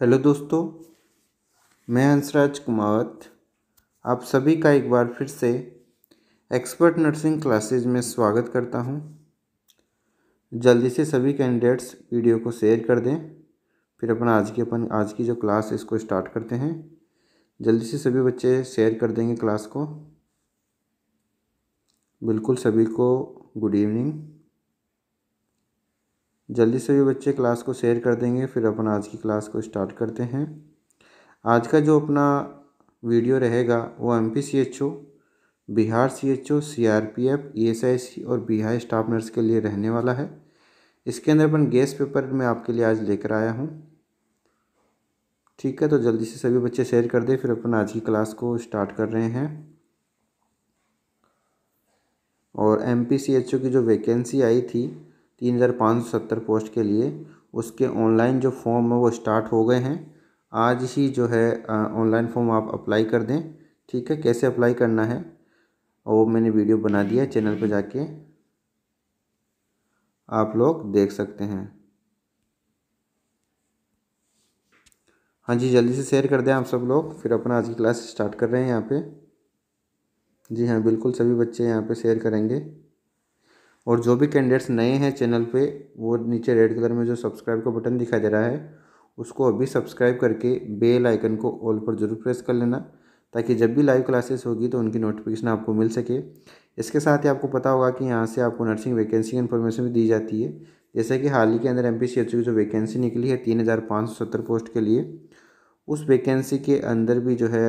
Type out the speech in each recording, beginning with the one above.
Hello दोस्तों, मैं हंसराज कुमावत। आप सभी का एक बार फिर से एक्सपर्ट नर्सिंग क्लासेज में स्वागत करता हूँ। जल्दी से सभी कैंडिडेट्स वीडियो को शेयर कर दें, फिर अपन आज की अपन, आज की जो क्लास है, इसको स्टार्ट करते हैं। जल्दी से सभी बच्चे शेयर कर देंगे क्लास को। बिल्कुल सभी को गुड इवनिंग जल्दी से भी बच्चे क्लास को शेयर कर देंगे, फिर अपन आज की क्लास को स्टार्ट करते हैं। आज का जो अपना वीडियो रहेगा वो M P C H O Bihar C H O C R P F E S I C और बिहार स्टाफ नर्स के लिए रहने वाला है। इसके अंदर अपन गेस्ट पेपर में आपके लिए आज लेकर आया हूँ। ठीक है तो जल्दी से सभी बच्चे शेयर कर दें, फिर अपन आज की क्लास को स्टार्ट कर रहे हैं। और M P C H O की जो वैकेंसी आई थी तीन हज़ार पाँच सौ सत्तर पोस्ट के लिए उसके ऑनलाइन जो फॉर्म है वो स्टार्ट हो गए हैं। आज ही जो है ऑनलाइन फॉर्म आप अप्लाई कर दें। ठीक है, कैसे अप्लाई करना है? वो मैंने वीडियो बना दिया चैनल पर जाके। आप लोग देख सकते हैं। हाँ जी, जल्दी से शेयर कर दें आप सब लोग। फिर अपना आज की क्लास स्टार्ट कर रहे हैं यहाँ पे। जी हाँ बिल्कुल सभी बच्चे यहाँ पे शेयर करेंगे। और जो भी कैंडिडेट्स नए हैं चैनल पे, वो नीचे रेड कलर में जो सब्सक्राइब का बटन दिखाई दे रहा है, उसको अभी सब्सक्राइब करके बेल आइकन को ऑल पर ज़रूर प्रेस कर लेना, ताकि जब भी लाइव क्लासेस होगी तो उनकी नोटिफिकेशन आपको मिल सके। इसके साथ ही आपको पता होगा कि यहाँ से आपको नर्सिंग वैकेंसी की इन्फॉर्मेशन भी दी जाती है। जैसे कि हाल ही के अंदर एम पी की जो वैकेंसी निकली है तीन हज़ार पाँच सौ सत्तर पोस्ट के लिए, उस वैकेंसी के अंदर भी जो है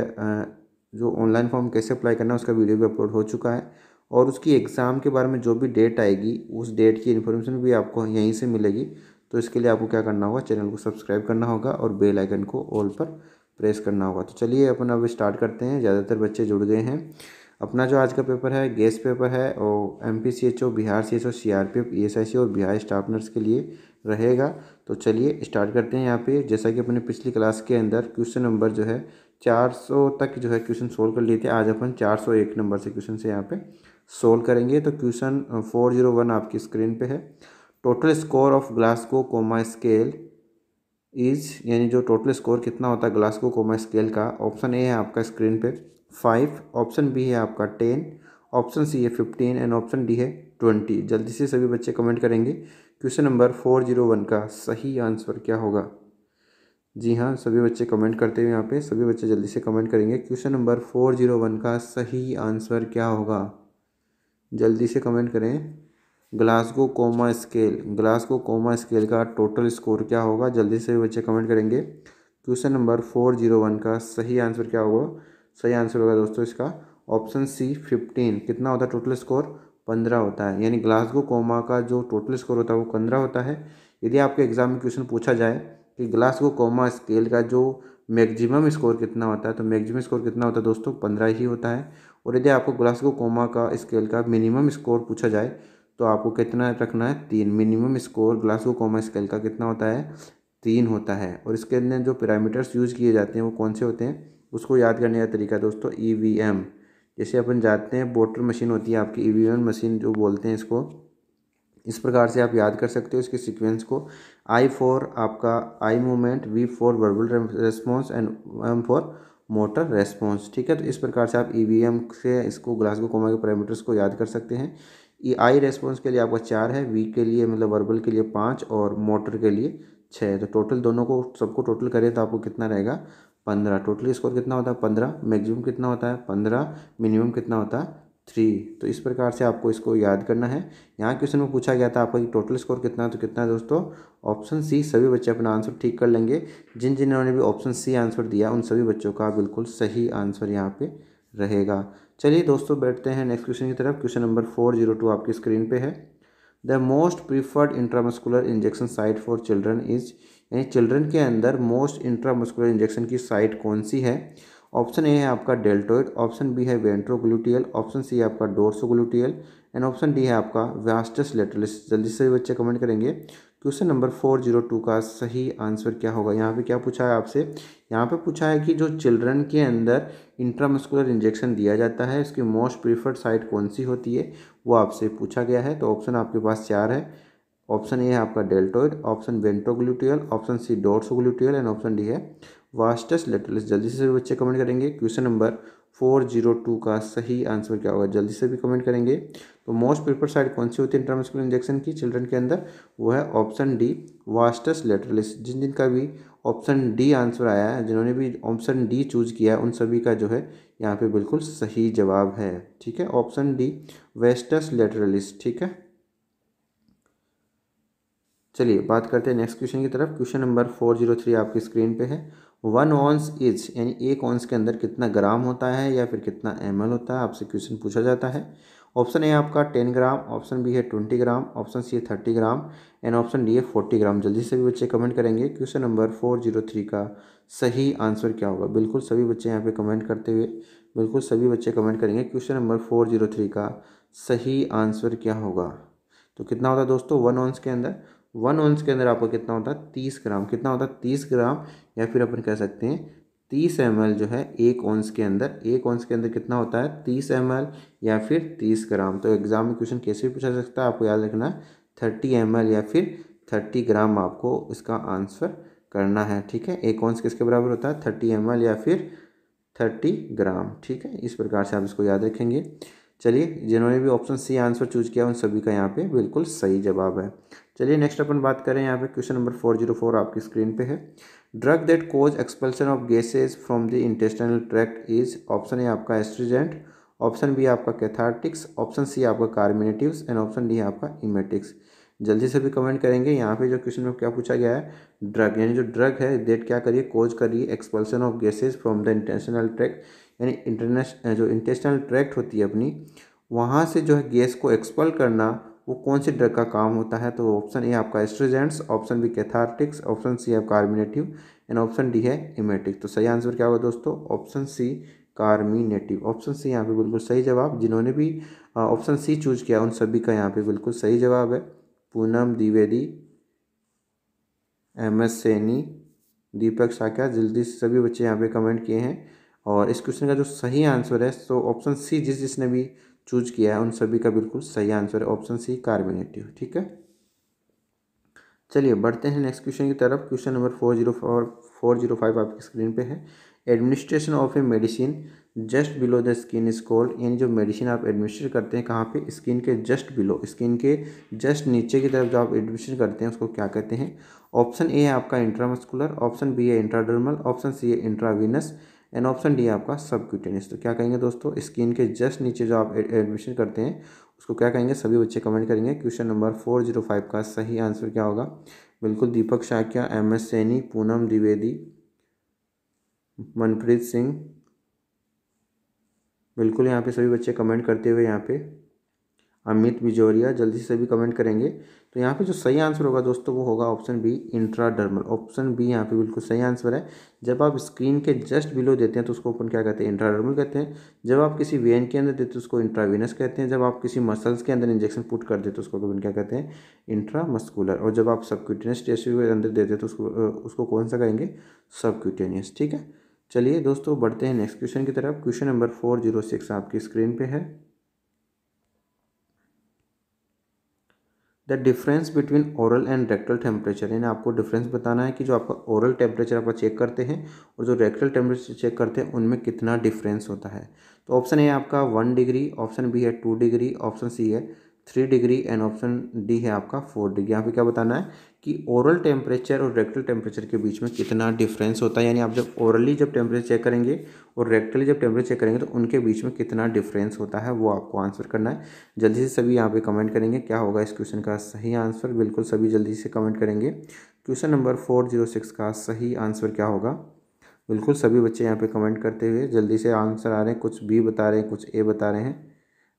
जो ऑनलाइन फॉर्म कैसे अप्लाई करना है उसका वीडियो भी अपलोड हो चुका है। और उसकी एग्ज़ाम के बारे में जो भी डेट आएगी, उस डेट की इन्फॉर्मेशन भी आपको यहीं से मिलेगी। तो इसके लिए आपको क्या करना होगा चैनल को सब्सक्राइब करना होगा और बेल आइकन को ऑल पर प्रेस करना होगा। तो चलिए अपन अब स्टार्ट करते हैं। ज़्यादातर बच्चे जुड़ गए हैं। अपना जो आज का पेपर है गेस्ट पेपर है और M P C H O Bihar C H O C R P F E S I C और बिहार स्टाफ नर्स के लिए रहेगा। तो चलिए स्टार्ट करते हैं यहाँ पे। जैसा कि अपने पिछली क्लास के अंदर क्वेश्चन नंबर जो है, चार सौ तक जो है क्वेश्चन सोल्व कर लिए थे। आज अपन चार सौ एक नंबर से क्वेश्चन से यहाँ पे सोल्व करेंगे तो क्वेश्चन फोर ज़ीरो वन आपकी स्क्रीन पे है। Total score of Glasgow coma scale is यानी जो टोटल स्कोर कितना होता है ग्लासको कोमा स्केल का ऑप्शन ए है आपका स्क्रीन पे फाइव ऑप्शन बी है आपका टेन ऑप्शन सी है फिफ्टीन एंड ऑप्शन डी है ट्वेंटी जल्दी से सभी बच्चे कमेंट करेंगे। Question number four zero one का सही आंसर क्या होगा? जी हाँ सभी बच्चे कमेंट करते हुए यहाँ पे, सभी बच्चे जल्दी से कमेंट करेंगे। Question number four zero one का सही आंसर क्या होगा? जल्दी से कमेंट करें। Glasgow coma scale Glasgow coma scale का टोटल स्कोर क्या होगा? जल्दी से बच्चे कमेंट करेंगे। Question number four zero one का सही आंसर क्या होगा? सही आंसर होगा दोस्तों इसका। ऑप्शन सी फिफ्टीन कितना होता है टोटल स्कोर पंद्रह होता है। यानी ग्लासगो कोमा का जो टोटल स्कोर होता है वो पंद्रह होता है। यदि आपके एग्ज़ाम में क्वेश्चन पूछा जाए कि ग्लासगो कोमा स्केल का जो मैक्सिमम स्कोर कितना होता है तो मैक्सिमम स्कोर कितना होता है दोस्तों? पंद्रह ही होता है। और यदि आपको ग्लासगो कोमा का स्केल का मिनिमम स्कोर पूछा जाए तो आपको कितना रखना है? तीन। Minimum score Glasgow coma scale का कितना होता है? तीन होता है। और इसके अंदर जो पैरामीटर्स यूज़ किए जाते हैं, वो कौन से होते हैं? उसको याद करने का तरीका दोस्तों ई वी एम जैसे अपन जाते हैं वोटर मशीन होती है आपकी ई वी एम मशीन जो बोलते हैं इसको। इस प्रकार से आप याद कर सकते हो इसके सीक्वेंस को। आई फॉर आपका eye movement V for verbal response and M for motor response, ठीक है? तो इस प्रकार से आप ई e से इसको ग्लासगो कोमा के पैरामीटर्स को याद कर सकते हैं। ई आई रेस्पॉन्स के लिए आपका चार है वी के लिए मतलब वर्बल के लिए पाँच और मोटर के लिए छः तो टोटल दोनों को, सबको टोटल करें तो आपको कितना रहेगा? पंद्रह। टोटल स्कोर कितना होता है? पंद्रह। मैक्सिमम कितना होता है? पंद्रह। मिनिमम कितना होता है? थ्री तो इस प्रकार से आपको इसको याद करना है। यहाँ क्वेश्चन में पूछा गया था आपका कि टोटल स्कोर कितना है तो कितना है दोस्तों? ऑप्शन सी सभी बच्चे अपना आंसर ठीक कर लेंगे। जिन जिन्होंने भी ऑप्शन सी आंसर दिया, उन सभी बच्चों का बिल्कुल सही आंसर यहाँ पे रहेगा। चलिए दोस्तों, बैठते हैं नेक्स्ट क्वेश्चन की तरफ़। Question number four zero two आपकी स्क्रीन पे है। The most preferred intramuscular injection site for children is यानी चिल्ड्रन के अंदर मोस्ट इंट्रामस्कुलर इंजेक्शन की साइट कौन सी है? ऑप्शन ए है आपका डेल्टोइड, ऑप्शन बी है वेंट्रोग्लूटियल, ऑप्शन सी है आपका डोर्सोग्लूटियल एंड ऑप्शन डी है आपका वास्टस लेटरलिस जल्दी से बच्चे कमेंट करेंगे। Question number four zero two का सही आंसर क्या होगा? यहाँ पे क्या पूछा है आपसे? यहाँ पे पूछा है कि जो चिल्ड्रन के अंदर इंट्रामस्कुलर इंजेक्शन दिया जाता है, इसकी मोस्ट प्रीफर्ड साइट कौन सी होती है? वो आपसे पूछा गया है तो ऑप्शन आपके पास चार है। ऑप्शन ए है आपका deltoid, option ventrogluteal, option C dorsogluteal and option D है वास्टस लेटरलिस जल्दी से सभी बच्चे कमेंट करेंगे। Question number four zero two का सही आंसर क्या होगा? जल्दी से भी कमेंट करेंगे। तो मोस्ट प्रिफर साइड कौन सी होती है इंटरमस्कुलर इंजेक्शन की? चिल्ड्रन के अंदर। वो है ऑप्शन डी वास्टस लेटरलिस जिन जिन का भी ऑप्शन डी आंसर आया है, जिन्होंने भी ऑप्शन डी चूज़ किया है, उन सभी का जो है यहाँ पे बिल्कुल सही जवाब है। ठीक है? ऑप्शन डी वेस्टस लेटरलिस ठीक है? चलिए बात करते हैं नेक्स्ट क्वेश्चन की तरफ़। Question number four zero three आपकी स्क्रीन पे है। वन ऑन्स इज़ यानी एक ऑन्स के अंदर कितना ग्राम होता है या फिर कितना एमएल होता है, आपसे क्वेश्चन पूछा जाता है। ऑप्शन ए आपका टेन ग्राम ऑप्शन बी है ट्वेंटी ग्राम ऑप्शन सी है thirty gram and option D है फोर्टी ग्राम। जल्दी से भी बच्चे कमेंट करेंगे। Question number four zero three का सही आंसर क्या होगा? बिल्कुल सभी बच्चे यहाँ पे कमेंट करते हुए, बिल्कुल सभी बच्चे कमेंट करेंगे। Question number four zero three का सही आंसर क्या होगा? तो कितना होता है दोस्तों? वन ऑन्स के अंदर। वन ऑन्स के अंदर आपको कितना होता है? तीस ग्राम। कितना होता है? तीस ग्राम या फिर अपन कह सकते हैं तीस एम जो है एक ऑन्स के अंदर। एक ऑन्स के अंदर कितना होता है? तीस एम या फिर तीस ग्राम। तो एग्ज़ाम में क्वेश्चन कैसे भी पूछा सकता है, आपको याद रखना थर्टी एम या फिर थर्टी ग्राम आपको इसका आंसर करना है, ठीक है? एक ऑन्स किसके बराबर होता है? थर्टी एम या फिर थर्टी ग्राम, ठीक है? इस प्रकार से आप इसको याद रखेंगे। चलिए, जिन्होंने भी ऑप्शन सी आंसर चूज़ किया, उन सभी का यहाँ पे बिल्कुल सही जवाब है। चलिए नेक्स्ट अपन बात करें यहाँ पे question number four zero four आपकी स्क्रीन पे है। Drug that causes expulsion of gases from the intestinal tract is option A आपका एस्ट्रीजेंट ऑप्शन बी आपका कैथार्टिक्स ऑप्शन सी आपका कार्मिनेटिव्स एंड ऑप्शन डी आपका इमेटिक्स जल्दी से भी कमेंट करेंगे। यहाँ पे जो क्वेश्चन में क्या पूछा गया है? ड्रग यानी जो ड्रग है डेट क्या करिए? कोज करिए expulsion of gases from the intentional tract यानी इंटरनेश जो इंटेस्टनल ट्रैक्ट होती है अपनी, वहाँ से जो है गैस को एक्सपल करना वो कौन से ड्रग का काम होता है? तो ऑप्शन ए आपका astringents option B cathartics option C है कार्मिनेटिव एंड ऑप्शन डी है इमेटिक तो सही आंसर क्या होगा दोस्तों? Option C carminative option C यहाँ पे बिल्कुल सही जवाब। जिन्होंने भी ऑप्शन सी चूज़ किया, उन सभी का यहाँ पे बिल्कुल सही जवाब है। पूनम द्विवेदी, एम एस सैनी, दीपक साक्या, जल्दी से सभी बच्चे यहाँ पे कमेंट किए हैं। और इस क्वेश्चन का जो सही आंसर है तो ऑप्शन सी जिस जिसने भी चूज़ किया है, उन सभी का बिल्कुल सही आंसर है ऑप्शन सी कार्बोनेटिव ठीक है? चलिए, बढ़ते हैं नेक्स्ट क्वेश्चन की तरफ़। Question number four zero four four zero five आपकी स्क्रीन पे है। Administration of a medicine just below the skin is called यानी जो मेडिसिन आप एडमिनिस्ट्रेट करते हैं, कहाँ पे? स्किन के जस्ट बिलो स्किन के जस्ट नीचे की तरफ़ जो आप एडमिनिस्ट्रेट करते हैं, उसको क्या कहते हैं? ऑप्शन ए है आपका इंट्रामस्कुलर ऑप्शन बी है इंट्राडर्मल ऑप्शन सी है इंट्रावीनस एंड ऑप्शन डी आपका सब क्यूटेनियस तो क्या कहेंगे दोस्तों स्किन के जस्ट नीचे जो आप एडमिशन करते हैं, उसको क्या कहेंगे? सभी बच्चे कमेंट करेंगे, question number four zero five का सही आंसर क्या होगा? बिल्कुल, दीपक शाक्या, एम एस सैनी, पूनम द्विवेदी, मनप्रीत सिंह। बिल्कुल, यहाँ पे सभी बच्चे कमेंट करते हुए यहाँ पे अमित बिजोरिया, जल्दी से भी कमेंट करेंगे। तो यहाँ पे जो सही आंसर होगा दोस्तों, वो होगा option B intradermal option B यहाँ पे बिल्कुल सही आंसर है। जब आप स्क्रीन के जस्ट बिलो देते हैं तो उसको अपन क्या कहते हैं? इंट्राडर्मल कहते हैं। जब आप किसी वेन के अंदर देते हैं, उसको इंट्रावीनस कहते हैं। जब आप किसी मसल्स के अंदर इंजेक्शन पुट कर देते तो उसको अपन क्या कहते हैं? इंट्रामस्कुलर और जब आप सबक्यूटेनियस टेस्यू के अंदर देते तो उसको उसको कौन सा कहेंगे? सबक्यूटेनियस ठीक है? चलिए दोस्तों, बढ़ते हैं नेक्स्ट क्वेश्चन की तरफ़। Question number four zero six आपकी स्क्रीन पे है। The difference between oral and rectal temperature. यानी आपको डिफरेंस बताना है कि जो आपका ओरल टेम्परेचर आप चेक करते हैं और जो रेक्टल टेम्परेचर चेक करते हैं, उनमें कितना डिफरेंस होता है। तो ऑप्शन ए आपका वन डिग्री, ऑप्शन बी है टू डिग्री, ऑप्शन सी है three degree and option D है आपका फोर डिग्री। यहाँ पे क्या बताना है कि ओरल टेम्परेचर और रेक्टल टेम्परेचर के बीच में कितना डिफरेंस होता है? यानी आप जब ओरली जब टेम्परेचर चेक करेंगे और रेक्टली जब टेम्परेचर चेक करेंगे तो उनके बीच में कितना डिफरेंस होता है वो आपको आंसर करना है। जल्दी से सभी यहाँ पे कमेंट करेंगे क्या होगा इस क्वेश्चन का सही आंसर बिल्कुल सभी जल्दी से कमेंट करेंगे। Question number four zero six का सही आंसर क्या होगा? बिल्कुल सभी बच्चे यहाँ पे कमेंट करते हुए जल्दी से आंसर आ रहे हैं। कुछ बी बता रहे हैं, कुछ ए बता रहे हैं।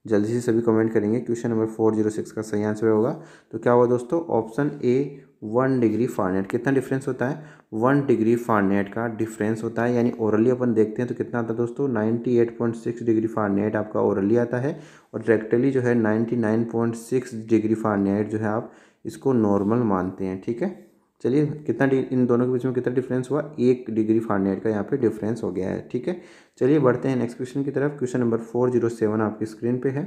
जल्दी से सभी कमेंट करेंगे। Question number four zero six का सही आंसर होगा। तो क्या हुआ दोस्तों? Option A one degree Fahrenheit कितना डिफरेंस होता है? वन डिग्री फारनेट का डिफरेंस होता है। यानी ओरली अपन देखते हैं तो कितना आता है दोस्तों? Ninety eight point six degree Fahrenheit आपका ओरली आता है। और डायरेक्टली जो है ninety nine point six degree Fahrenheit जो है आप इसको नॉर्मल मानते हैं। ठीक है? चलिए, कितना इन दोनों के बीच में कितना डिफरेंस हुआ? एक डिग्री फारनेट का यहाँ पे डिफरेंस हो गया है, ठीक है? चलिए, बढ़ते हैं नेक्स्ट क्वेश्चन की तरफ़। Question number four zero seven आपकी स्क्रीन पे है।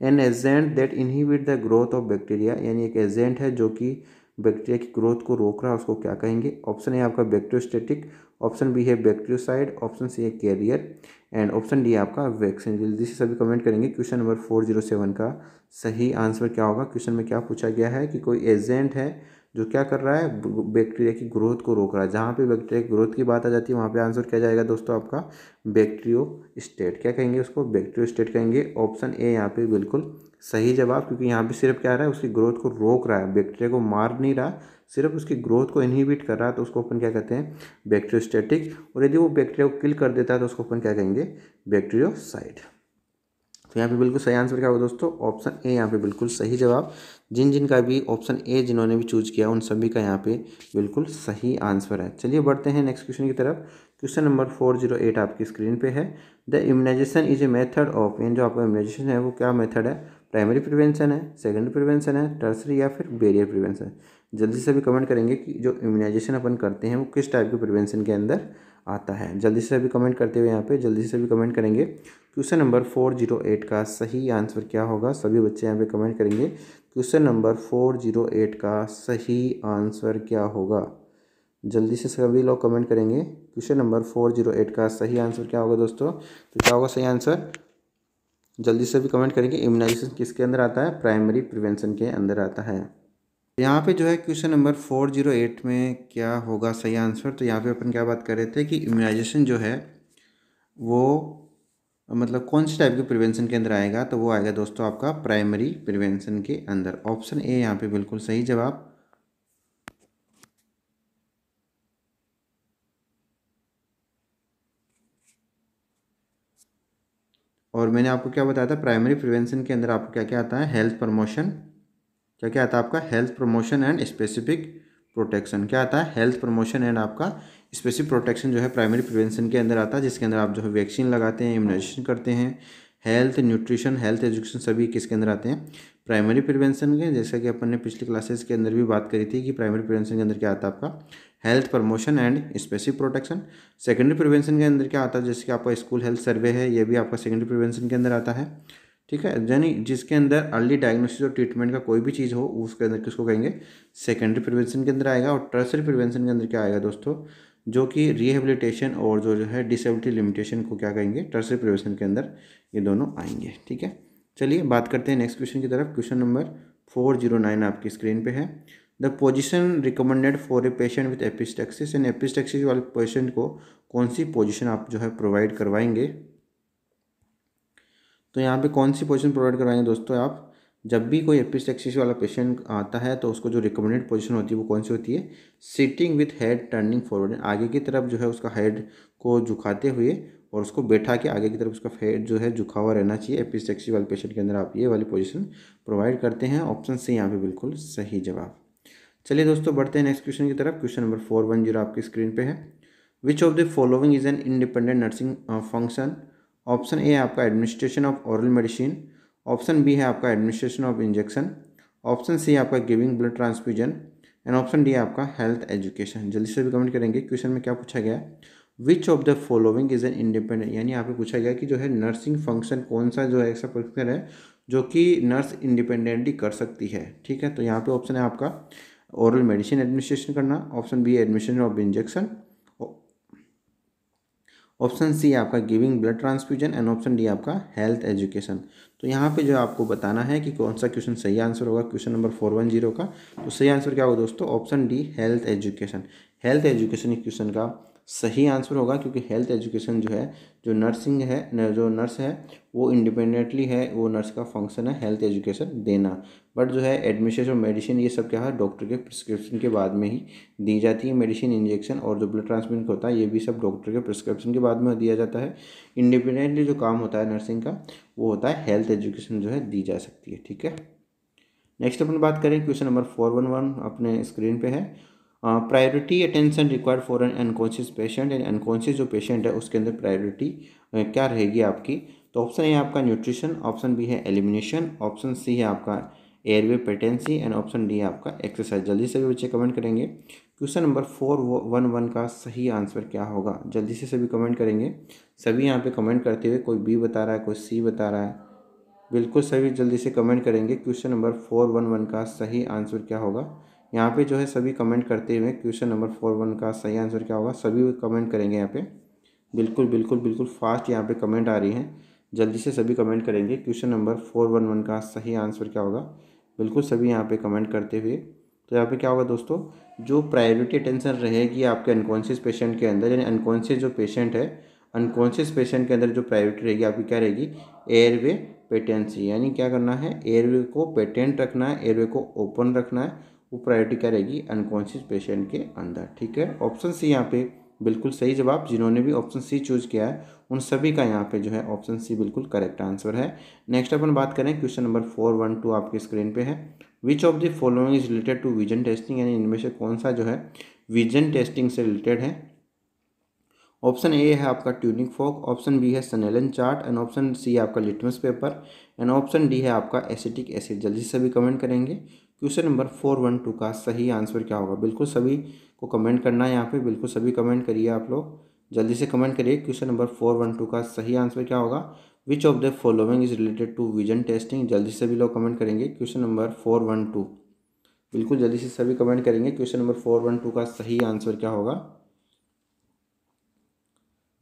An agent that inhibit the growth of bacteria यानी एक एजेंट है जो कि बैक्टीरिया की ग्रोथ को रोक रहा है, उसको क्या कहेंगे? ऑप्शन ए आपका बैक्टीरियोस्टेटिक ऑप्शन बी है बैक्टीरियोसाइड ऑप्शन सी है कैरियर एंड ऑप्शन डी आपका वैक्सीन जल्दी से सभी कमेंट करेंगे। Question number four zero seven का सही आंसर क्या होगा? क्वेश्चन में क्या पूछा गया है कि कोई एजेंट है जो क्या कर रहा है बैक्टीरिया की ग्रोथ को रोक रहा है। जहाँ पे बैक्टीरिया की ग्रोथ की बात आ जाती है, वहाँ पे आंसर क्या जाएगा दोस्तों आपका बैक्टीरियो स्टेट क्या कहेंगे उसको? बैक्टीरियो स्टेट कहेंगे। ऑप्शन ए यहाँ पे बिल्कुल सही जवाब, क्योंकि यहाँ पे सिर्फ़ क्या रहा है, उसकी ग्रोथ को रोक रहा है। बैक्टीरिया को मार नहीं रहा, सिर्फ़ उसकी ग्रोथ को इनहिबिट कर रहा है तो उसको अपन क्या कहते हैं? बैक्टीरियोस्टेटिक। और यदि वो बैक्टीरिया को किल कर देता है तो उसको अपन क्या कहेंगे? बैक्टीरियोसाइड। तो यहाँ पे बिल्कुल सही आंसर क्या होगा दोस्तों? ऑप्शन ए यहाँ पे बिल्कुल सही जवाब। जिन जिन का भी ऑप्शन ए जिन्होंने भी चूज़ किया, उन सभी का यहाँ पे बिल्कुल सही आंसर है। चलिए बढ़ते हैं नेक्स्ट क्वेश्चन की तरफ़। Question number four zero eight आपकी स्क्रीन पे है। The immunization is a method of इन जो आपका इम्यूनाइजेशन है, वो क्या मेथड है? प्राइमरी प्रिवेंशन है सेकेंडरी प्रिवेंशन है टर्सरी या फिर बेरियर प्रिवेंशन जल्दी से भी कमेंट करेंगे कि जो इम्यूनाइजेशन अपन करते हैं, वो किस टाइप के प्रिवेंशन के अंदर आता है। जल्दी से अभी कमेंट करते हुए यहाँ पे जल्दी से भी कमेंट करेंगे question number four zero eight का सही आंसर क्या होगा। सभी बच्चे यहाँ पे कमेंट करेंगे question number four zero eight का सही आंसर क्या होगा। जल्दी से सभी लोग कमेंट करेंगे question number four zero eight का सही आंसर क्या होगा दोस्तों। तो क्या होगा सही आंसर जल्दी से भी कमेंट करेंगे। इम्यूनाइजेशन किसके अंदर आता है? प्राइमरी प्रिवेंशन के अंदर आता है। यहाँ पे जो है question number four zero eight में क्या होगा? सही आंसर तो यहाँ पे अपन क्या बात कर रहे थे कि इम्यूनाइजेशन जो है, वो मतलब कौन से टाइप के प्रिवेंशन के अंदर आएगा? तो वो आएगा दोस्तों आपका प्राइमरी प्रिवेंशन के अंदर। ऑप्शन ए यहाँ पे बिल्कुल सही जवाब। और मैंने आपको क्या बताया था? प्राइमरी प्रिवेंशन के अंदर आपको क्या क्या आता है? हेल्थ प्रमोशन क्या क्या आता है आपका? Health promotion and specific protection क्या आता है? हेल्थ प्रमोशन एंड आपका स्पेसिफिक प्रोटेक्शन जो है प्राइमरी प्रिवेंशन के अंदर आता है, जिसके अंदर आप जो है वैक्सीन लगाते हैं इम्यूनाइजेशन करते हैं। हेल्थ न्यूट्रिशन हेल्थ एजुकेशन सभी किसके अंदर आते हैं? प्राइमरी प्रिवेंशन के। जैसा कि अपन ने पिछली क्लासेस के अंदर भी बात करी थी कि प्राइमरी प्रिवेंशन के अंदर क्या आता है आपका? Health promotion and specific protection secondary prevention के अंदर क्या आता है? जैसे कि आपका स्कूल हेल्थ सर्वे है, ये भी आपका सेकेंडरी प्रिवेंशन के अंदर आता है। ठीक है? यानी जिसके अंदर अर्ली डायग्नोसिस और ट्रीटमेंट का कोई भी चीज़ हो, उसके अंदर किसको कहेंगे? सेकेंडरी प्रिवेंशन के अंदर आएगा और टर्सरी प्रिवेंशन के अंदर क्या आएगा दोस्तों? जो कि रिहेबिलिटेशन और जो जो है डिसेबिलिटी लिमिटेशन को क्या कहेंगे? टर्सरी प्रिवेंशन के अंदर ये दोनों आएँगे, ठीक है? चलिए बात करते हैं नेक्स्ट क्वेश्चन की तरफ़। Question number four zero nine आपकी स्क्रीन पे है। The position recommended for a patient with epistaxis and epistaxis वाले पेशेंट को कौन सी पोजिशन आप जो है प्रोवाइड करवाएँगे? तो यहाँ पे कौन सी पोजीशन प्रोवाइड करवाएँगे दोस्तों आप? जब भी कोई एपिस्टेक्सिस वाला पेशेंट आता है तो उसको जो रिकमेंडेड पोजीशन होती है, वो कौन सी होती है? Sitting with head turning forward आगे की तरफ़ जो है उसका हेड को झुकाते हुए और उसको बैठा के आगे की तरफ़ उसका हेड जो है झुका हुआ रहना चाहिए एपिस्टेक्सी वाले पेशेंट के अंदर आप ये वाली पोजिशन प्रोवाइड करते हैं। ऑप्शन से यहाँ पे बिल्कुल सही जवाब। चलिए दोस्तों, बढ़ते हैं नेक्स्ट क्वेश्चन की तरफ़। Question number four one zero आपकी स्क्रीन पे है। Which of the following is an independent nursing function option A है आपका administration of oral medicine, option B है आपका administration of injection, option C आपका giving blood transfusion and option D है आपका हेल्थ एजुकेशन जल्दी से भी कमेंट करेंगे क्वेश्चन में क्या पूछा गया? Which of the following is an independent यानी पे पूछा गया कि जो है नर्सिंग फ़ंक्शन कौन सा जो है ऐसा फ़ंक्शन है जो कि नर्स इंडिपेंडेंटली कर सकती है। ठीक है तो यहाँ पे ऑप्शन है आपका ओरल मेडिसिन एडमिनिस्ट्रेशन करना option B admission of injection option C आपका giving blood transfusion and option D आपका हेल्थ एजुकेशन तो यहाँ पे जो आपको बताना है कि कौन सा क्वेश्चन सही आंसर होगा question number four one zero का तो सही आंसर क्या होगा दोस्तों? Option D health education health education question का सही आंसर होगा क्योंकि हेल्थ एजुकेशन जो है, जो नर्सिंग है जो नर्स है, वो इंडिपेंडेंटली है, वो नर्स का फ़ंक्शन है हेल्थ एजुकेशन देना। बट जो है एडमिनिस्ट्रेशन मेडिसिन ये सब क्या है डॉक्टर के प्रिस्क्रिप्शन के बाद में ही दी जाती है मेडिसिन इंजेक्शन और जो ब्लड ट्रांसमिशन होता है, ये भी सब डॉक्टर के प्रिस्क्रिप्शन के बाद में दिया जाता है। इंडिपेंडेंटली जो काम होता है नर्सिंग का, वो होता है हेल्थ एजुकेशन जो है दी जा सकती है, ठीक है? नेक्स्ट अपन बात करें question number four one one अपने स्क्रीन पे है। Priority attention required for an unconscious patient and unconscious जो पेशेंट है, उसके अंदर प्रायोरिटी क्या रहेगी आपकी? तो ऑप्शन ए आपका न्यूट्रिशन ऑप्शन बी है एलिमिनेशन ऑप्शन सी है आपका airway patency and option D है आपका एक्सरसाइज जल्दी से भी बच्चे कमेंट करेंगे। Question number four one one का सही आंसर क्या होगा? जल्दी से सभी कमेंट करेंगे। सभी यहाँ पे कमेंट करते हुए कोई बी बता रहा है, कोई सी बता रहा है। बिल्कुल सभी जल्दी से कमेंट करेंगे। Question number four one one का सही आंसर क्या होगा? यहाँ पे जो है सभी कमेंट करते हुए क्वेश्चन नंबर फोर वन का सही आंसर क्या होगा? सभी कमेंट करेंगे यहाँ पे। बिल्कुल बिल्कुल बिल्कुल फास्ट यहाँ पे कमेंट आ रही है। जल्दी से सभी कमेंट करेंगे। Question number four one one का सही आंसर क्या होगा? बिल्कुल सभी यहाँ पे कमेंट करते हुए। तो यहाँ पे क्या होगा दोस्तों? जो प्रायोरिटी अटेंशन रहेगी आपके अनकॉन्शियस पेशेंट के अंदर, यानी अनकॉन्शियस जो पेशेंट है अनकॉन्शियस पेशेंट के अंदर जो प्रायोरिटी रहेगी आपकी क्या रहेगी? एयरवे पेटेंसी यानी क्या करना है? एयरवे को पेटेंट रखना है एयरवे को ओपन रखना है। वो प्रायोरिटी क्या रहेगी? अनकॉन्शियस पेशेंट के अंदर, ठीक है? ऑप्शन सी यहाँ पे बिल्कुल सही जवाब, जिन्होंने भी ऑप्शन सी चूज़ किया है, उन सभी का यहाँ पे जो है ऑप्शन सी बिल्कुल करेक्ट आंसर है। नेक्स्ट अपन बात करें question number four one two आपके स्क्रीन पे है। Which of the following is related to vision testing यानी इनमें से कौन सा जो है विजन टेस्टिंग से रिलेटेड है? ऑप्शन ए है आपका ट्यूनिंग फॉक ऑप्शन बी है Snellen chart and option C है आपका litmus paper and option D है आपका एसिटिक एसिड जल्दी सभी कमेंट करेंगे। Question number four one two का सही आंसर क्या होगा? बिल्कुल सभी को कमेंट करना है यहाँ पे, बिल्कुल सभी कमेंट करिए आप लोग। जल्दी से कमेंट करिए, question number four one two का सही आंसर क्या होगा? Which of the following is related to vision testing जल्दी से भी लोग कमेंट करेंगे, question number four one two. बिल्कुल जल्दी से सभी कमेंट करेंगे, question number four one two का सही आंसर क्या होगा?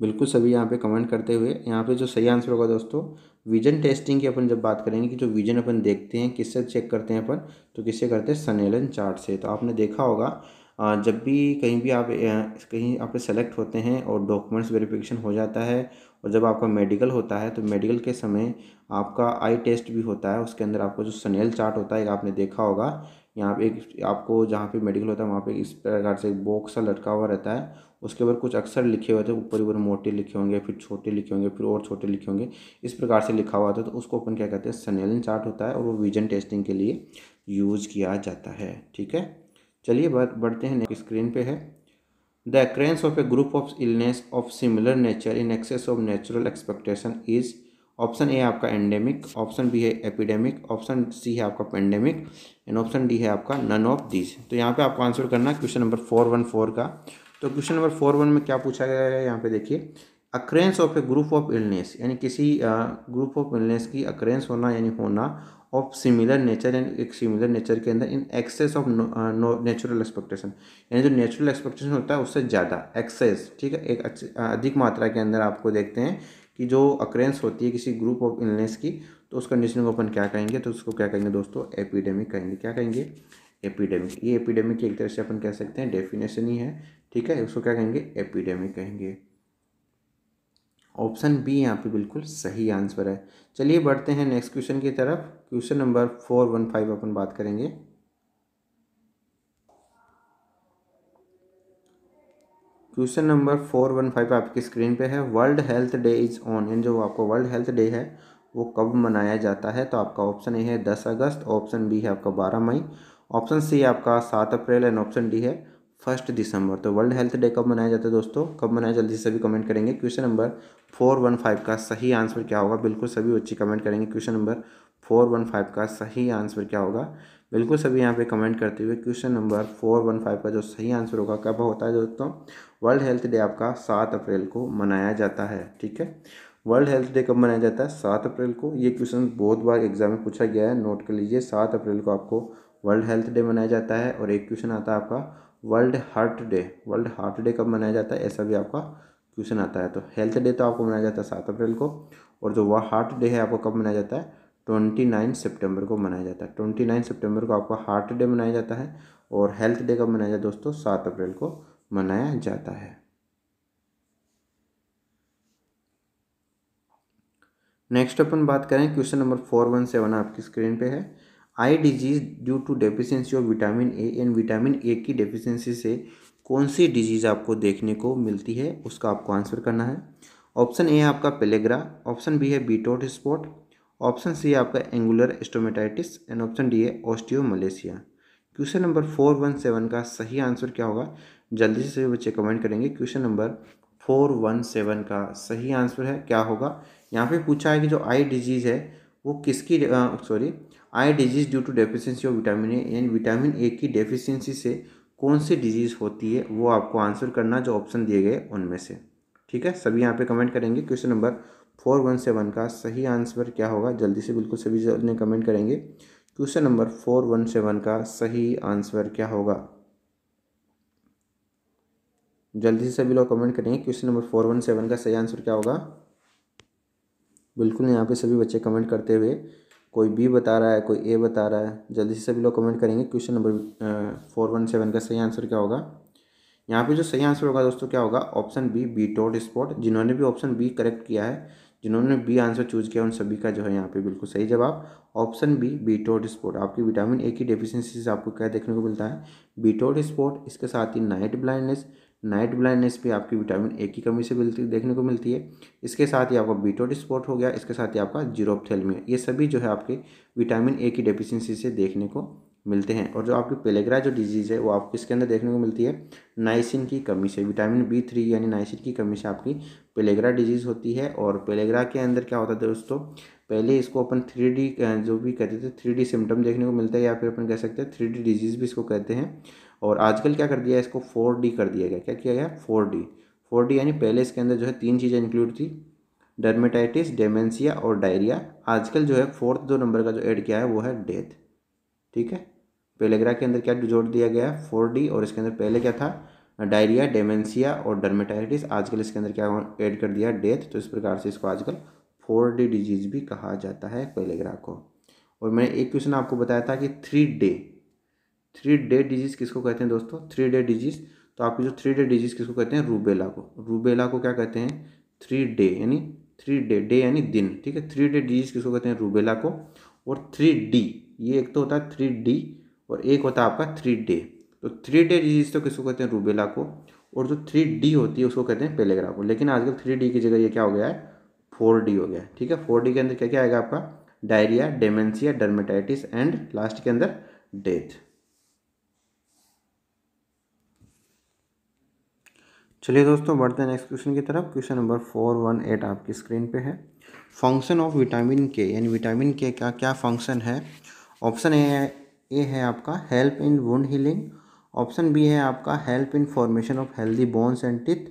बिल्कुल सभी यहाँ पे कमेंट करते हुए। यहाँ पे जो सही आंसर होगा दोस्तों विजन टेस्टिंग की अपन जब बात करेंगे कि जो विजन अपन देखते हैं, किससे चेक करते हैं अपन तो किससे करते हैं? सनेलन चार्ट से। तो आपने देखा होगा जब भी कहीं भी आप कहीं आप सेलेक्ट होते हैं और डॉक्यूमेंट्स वेरिफिकेशन हो जाता है और जब आपका मेडिकल होता है तो मेडिकल के समय आपका आई टेस्ट भी होता है। उसके अंदर आपको जो सनेल चार्ट होता है आपने देखा होगा। यहाँ पे एक, आपको जहाँ पे मेडिकल होता है, वहाँ पे इस प्रकार से एक बॉक्स सा लटका हुआ रहता है उसके ऊपर कुछ अक्षर लिखे हुए थे, ऊपर ऊपर मोटे लिखे होंगे, फिर छोटे लिखे होंगे, फिर और छोटे लिखे होंगे, इस प्रकार से लिखा हुआ था तो उसको अपन क्या कहते हैं सनेलन चार्ट होता है और वो विजन टेस्टिंग के लिए यूज़ किया जाता है, ठीक है? चलिए बढ़ते हैं स्क्रीन पे है। The occurrence of a group of illness of similar nature in excess of natural expectation is option A आपका एंडेमिक ऑप्शन बी है एपिडेमिक ऑप्शन सी है आपका पेंडेमिक एंड ऑप्शन डी है आपका नन ऑफ़ दिस तो यहाँ पे आपको आंसर करना question number four one four का। तो क्वेश्चन नंबर फोर वन में क्या पूछा गया है? यहाँ पे देखिए occurrence of a group of illness यानी किसी ग्रुप ऑफ़ इलनेस की अक्रेंस होना, यानी होना ऑफ़ सिमिलर नेचर एंड एक सिमिलर नेचर के अंदर in excess of natural expectation यानी जो नेचुरल एक्सपेक्टेशन होता है उससे ज़्यादा एक्सेस ठीक है? एक अधिक मात्रा के अंदर आपको देखते हैं कि जो अक्रेंस होती है किसी ग्रुप ऑफ़ इलनेस की तो उस कंडीशन को अपन क्या कहेंगे? तो उसको क्या कहेंगे दोस्तों? एपिडेमिक कहेंगे। क्या कहेंगे? एपिडेमिक ये एपिडेमिक एक तरह से अपन कह सकते हैं डेफिनेशन ही है। ठीक है, उसको क्या कहेंगे? एपिडेमिक कहेंगे। ऑप्शन बी यहाँ पे बिल्कुल सही आंसर है। चलिए बढ़ते हैं नेक्स्ट क्वेश्चन की तरफ़। Question number four one five अपन बात करेंगे। Question number four one five आपकी स्क्रीन पे है। World health day is on and जो आपका वर्ल्ड हेल्थ डे है, वो कब मनाया जाता है? तो आपका ऑप्शन ए है दस अगस्त ऑप्शन बी है आपका बारह मई ऑप्शन सी आपका सात अप्रैल एंड ऑप्शन डी है फ़र्स्ट दिसंबर। तो वर्ल्ड हेल्थ डे कब मनाया जाता है दोस्तों? कब मनाया जल्दी से सभी कमेंट करेंगे। Question number four one five का सही आंसर क्या होगा? बिल्कुल सभी बच्चे कमेंट करेंगे। Question number four one five का सही आंसर क्या होगा? बिल्कुल सभी यहाँ पे कमेंट करते हुए question number four one five का जो सही आंसर होगा, कब होता है दोस्तों? वर्ल्ड हेल्थ डे आपका सात अप्रैल को मनाया जाता है, ठीक है? वर्ल्ड हेल्थ डे कब मनाया जाता है? सात अप्रैल को। ये क्वेश्चन बहुत बार एग्ज़ाम में पूछा गया है। नोट कर लीजिए, सात अप्रैल को आपको वर्ल्ड हेल्थ डे मनाया जाता है और एक क्वेश्चन आता है आपका world heart day. World heart day कब मनाया जाता है? ऐसा भी आपका क्वेश्चन आता है। तो हेल्थ डे तो आपको मनाया जाता है सात अप्रैल को और जो वह हार्ट डे है आपको कब मनाया जाता है? ट्वेंटी नाइन सेप्टेम्बर को मनाया जाता है। ट्वेंटी नाइन सेप्टेम्बर को आपका हार्ट डे मनाया जाता है और हेल्थ डे कब मनाया जाता है दोस्तों? सात अप्रैल को मनाया जाता है। नेक्स्ट अपन बात करें। Question number four one seven आपकी स्क्रीन पे है। Eye disease due to deficiency of vitamin A and vitamin A की डेफिशिएंसी से कौन सी डिज़ीज़ आपको देखने को मिलती है? उसका आपको आंसर करना है। ऑप्शन ए है आपका पेलेग्रा, ऑप्शन बी है बीटोट स्पॉट, ऑप्शन सी है आपका angular stomatitis, and option D है osteomalacia question number four one seven का सही आंसर क्या होगा? जल्दी से सभी बच्चे कमेंट करेंगे। Question number four one seven का सही आंसर है क्या होगा? यहाँ पे पूछा है कि जो आई डिज़ीज़ है, वो किसकी sorry eye disease due to deficiency of vitamin A, यानी विटामिन ए की डेफिशिएंसी से कौन सी डिज़ीज़ होती है, वो आपको आंसर करना जो ऑप्शन दिए गए उनमें से। ठीक है? सभी यहाँ पे कमेंट करेंगे। Question number four one seven का सही आंसर क्या होगा? जल्दी से बिल्कुल सभी जल्दी कमेंट करेंगे। Question number four one seven का सही आंसर क्या होगा? जल्दी से सभी लोग कमेंट करेंगे। Question number four one seven का सही आंसर क्या होगा? बिल्कुल यहाँ पे सभी बच्चे कमेंट करते हुए कोई बी बता रहा है, कोई ए बता रहा है, जल्दी से सभी लोग कमेंट करेंगे। Question number four one seven का सही आंसर क्या होगा? यहाँ पे जो सही आंसर होगा दोस्तों, क्या होगा? Option B Bitot spot जिन्होंने भी ऑप्शन बी करेक्ट किया है, जिन्होंने बी आंसर चूज़ किया उन सभी का जो है यहाँ पे बिल्कुल सही जवाब। ऑप्शन बी बीटोड स्पॉट आपकी विटामिन ए की डेफिशिएंसी से आपको क्या देखने को मिलता है? बीटोड स्पॉट इसके साथ ही नाइट ब्लाइंडनेस नाइट ब्लाइंडनेस भी आपकी विटामिन ए की कमी से मिलती, देखने को मिलती है। इसके साथ ही आपका बीटोड स्पॉट हो गया, इसके साथ ही आपका जीरोपथेलमिया, ये सभी जो है आपके विटामिन ए की डेफिशिएंसी से देखने को मिलते हैं। और जो आपकी पेलेग्रा जो डिज़ीज़ है, वो आपको इसके अंदर देखने को मिलती है। नाइसिन की कमी से, विटामिन बी थ्री यानी नाइसिन की कमी से आपकी पेलेग्रा डिज़ीज़ होती है। और पेलेग्रा के अंदर क्या होता है दोस्तों, पहले इसको अपन थ्री डी, जो भी कहते थे, थ्री डी सिम्टम देखने को मिलता है, या फिर अपन कह सकते हैं थ्री डी डिज़ीज़ भी इसको कहते हैं। और आजकल क्या कर दिया इसको फोर डी कर दिया गया क्या किया गया फोर डी। फोर डी यानी पहले इसके अंदर जो है तीन चीज़ें इंक्लूड थी डर्मेटाइटिस डेमेंसिया और डायरिया आजकल जो है फोर्थ दो नंबर का जो ऐड किया है, वो है डेथ ठीक है? पेलेग्रा के अंदर क्या जोड़ दिया गया है? फोर डी और इसके अंदर पहले क्या था? डायरिया डेमेंसिया और डर्मेटाइटिस आजकल इसके अंदर क्या ऐड कर दिया डेथ तो इस प्रकार से इसको आजकल फोर डी डिज़ीज़ भी कहा जाता है पेलेग्रा को। और मैंने एक क्वेश्चन आपको बताया था कि three day three day disease किसको कहते हैं दोस्तों? Three day disease. तो आपकी जो थ्री डे डिज़ीज़ किसको कहते हैं? रूबेला को। रूबेला को क्या कहते हैं? थ्री डे, यानी थ्री डे डे यानी दिन, ठीक है? थ्री डे डिज़ीज़ किसको कहते हैं? रूबेला को। और थ्री डी, ये एक तो होता है थ्री डी, और एक होता है आपका थ्री डे। तो थ्री डे डिज़ीज़ तो किसको कहते हैं? रूबेला को। और जो थ्री डी होती है, उसको कहते हैं पेलेग्रा को। लेकिन आजकल थ्री डी की जगह ये क्या हो गया है? फोर डी हो गया है, ठीक है? फोर डी के अंदर क्या क्या आएगा आपका? Diarrhoea, dementia, dermatitis, and last के अंदर डेथ। चलिए दोस्तों, बढ़ते हैं नेक्स्ट क्वेश्चन की तरफ़। Question number four one eight आपकी स्क्रीन पे है। फ़ंक्शन ऑफ़ विटामिन के यानी विटामिन के का क्या फ़ंक्शन है? ऑप्शन ए है ए है आपका help in wound healing option B है आपका help in formation of healthy bones and teeth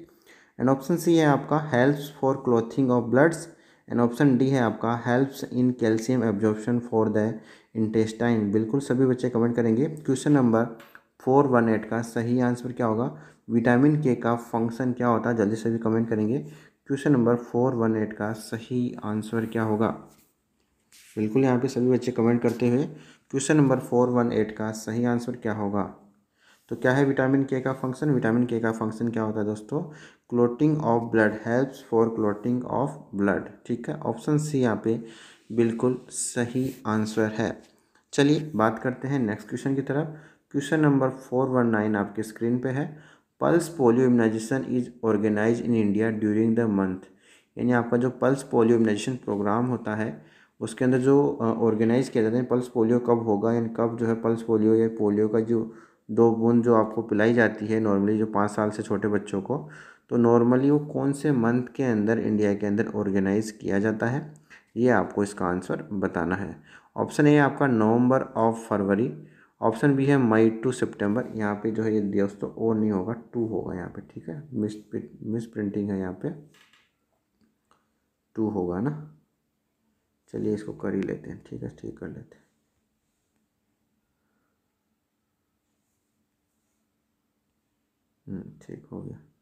and option C है आपका helps for clotting of bloods and option D है आपका helps in calcium absorption for the intestine बिल्कुल सभी बच्चे comment करेंगे। Question number four one eight का सही आंसर क्या होगा? विटामिन के का फ़ंक्शन क्या होता है? जल्दी से भी कमेंट करेंगे। Question number four one eight का सही आंसर क्या होगा? बिल्कुल यहाँ पे सभी बच्चे कमेंट करते हुए। Question number four one eight का सही आंसर क्या होगा? तो क्या है विटामिन के का फ़ंक्शन? विटामिन के का फ़ंक्शन क्या होता है दोस्तों? Clotting of blood helps for clotting of blood. ठीक है? ऑप्शन सी यहाँ पे बिल्कुल सही आंसर है। चलिए बात करते हैं नेक्स्ट क्वेश्चन की तरफ़। Question number four one nine आपके स्क्रीन पे है। Pulse polio immunisation is organise in India during the month. यानी आपका जो पल्स पोलियो इम्यूनाइजेशन प्रोग्राम होता है, उसके अंदर जो ऑर्गेनाइज़ किया जाता है, पल्स पोलियो कब होगा, यानी कब जो है पल्स पोलियो या पोलियो का जो दो बूंद जो आपको पिलाई जाती है नॉर्मली जो पाँच साल से छोटे बच्चों को तो नॉर्मली वो कौन से मंथ के अंदर, इंडिया के अंदर ऑर्गेनाइज़ किया जाता है, ये आपको इसका आंसर बताना है। ऑप्शन ए आपका November of February option B है मई टू सितंबर यहाँ पे जो है ये दोस्तों ओ नहीं होगा टू होगा यहाँ पे ठीक है? मिस मिस प्रिंटिंग है यहाँ पे। टू होगा ना? चलिए इसको कर ही लेते हैं ठीक है? ठीक कर लेते हैं। हम्म, ठीक हो गया।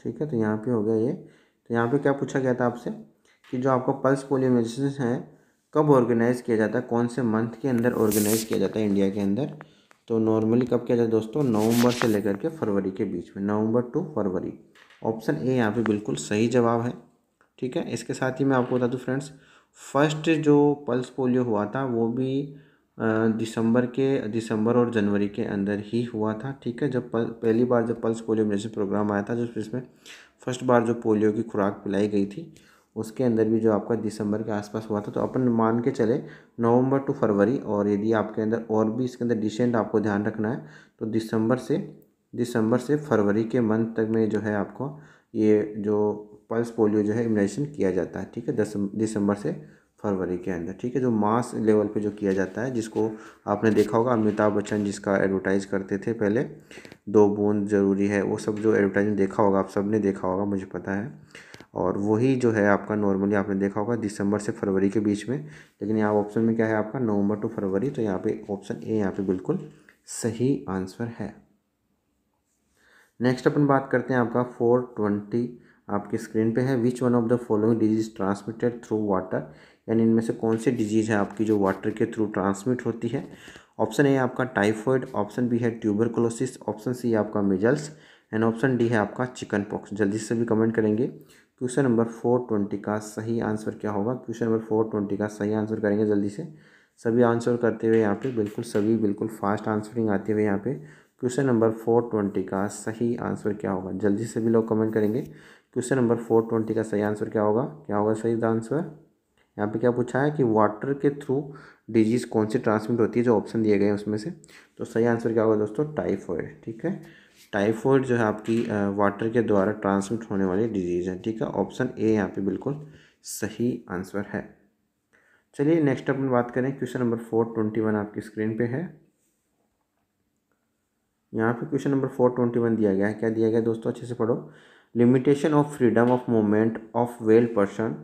ठीक है तो यहाँ पे हो गया ये। तो यहाँ पे क्या पूछा गया था आपसे कि जो आपका पल्स पोलियो मेडिसिन है, कब ऑर्गेनाइज़ किया जाता है, कौन से मंथ के अंदर ऑर्गेनाइज़ किया जाता है इंडिया के अंदर? तो नॉर्मली कब किया जाता है दोस्तों? नवंबर से लेकर के फरवरी के बीच में, नवंबर टू फरवरी। ऑप्शन ए यहाँ पे बिल्कुल सही जवाब है, ठीक है? इसके साथ ही मैं आपको बता दूँ फ्रेंड्स फ़र्स्ट जो पल्स पोलियो हुआ था, वो भी दिसंबर के, दिसंबर और जनवरी के अंदर ही हुआ था, ठीक है? जब पल, पहली बार जब पल्स पोलियो मेरे प्रोग्राम आया था जिसमें फ़र्स्ट बार जो पोलियो की खुराक पिलाई गई थी, उसके अंदर भी जो आपका दिसंबर के आसपास हुआ था तो अपन मान के चले नवंबर टू फरवरी, और यदि आपके अंदर और भी इसके अंदर डिसेंट आपको ध्यान रखना है तो दिसंबर से दिसंबर से फरवरी के मंथ तक में जो है आपको ये जो पल्स पोलियो जो है इम्यूनाइजेशन किया जाता है, ठीक है? दस दिसंबर से फरवरी के अंदर, ठीक है? जो मास लेवल पे जो किया जाता है, जिसको आपने देखा होगा, अमिताभ बच्चन जिसका एडवर्टाइज करते थे पहले, दो बूंद ज़रूरी है, वो सब जो एडवर्टाइजमेंट देखा होगा, आप सबने देखा होगा, मुझे पता है। और वही जो है आपका नॉर्मली आपने देखा होगा, दिसंबर से फरवरी के बीच में, लेकिन यहाँ ऑप्शन में क्या है आपका? नवंबर टू फरवरी तो यहाँ पे ऑप्शन ए यहाँ पे बिल्कुल सही आंसर है। नेक्स्ट अपन बात करते हैं आपका फोर ट्वेंटी आपकी स्क्रीन पे है which one of the following disease transmitted through water यानी इनमें से कौन सी डिज़ीज़ है आपकी जो वाटर के थ्रू ट्रांसमिट होती है? ऑप्शन ए आपका टाइफॉइड ऑप्शन बी है ट्यूबरकुलोसिस ऑप्शन सी आपका मिजल्स एंड ऑप्शन डी है आपका चिकन पॉक्स जल्दी से भी कमेंट करेंगे। क्वेश्चन नंबर फोर ट्वेंटी का सही आंसर क्या होगा? क्वेश्चन नंबर फोर ट्वेंटी का सही आंसर करेंगे जल्दी से। सभी आंसर करते हुए यहाँ पे बिल्कुल सभी, बिल्कुल फास्ट आंसरिंग आती हुए यहाँ पे। क्वेश्चन नंबर फोर ट्वेंटी का सही आंसर क्या होगा? जल्दी से भी लोग कमेंट करेंगे। क्वेश्चन नंबर फोर ट्वेंटी का सही आंसर क्या होगा? क्या होगा सही आंसर यहाँ पे क्या पूछा है कि वाटर के थ्रू डिज़ीज़ कौन सी ट्रांसमिट होती है, जो ऑप्शन दिए गए हैं उसमें से? तो सही आंसर क्या होगा दोस्तों? टाइफॉइड ठीक है? टाइफॉइड जो है आपकी वाटर के द्वारा ट्रांसमिट होने वाली डिज़ीज़ है, ठीक है? ऑप्शन ए यहाँ पे बिल्कुल सही आंसर है। चलिए नेक्स्ट अपन बात करें question number four twenty one आपकी स्क्रीन पे है। यहाँ पे question number four twenty one दिया गया है। क्या दिया गया दोस्तों? अच्छे से पढ़ो। Limitation of freedom of movement of well person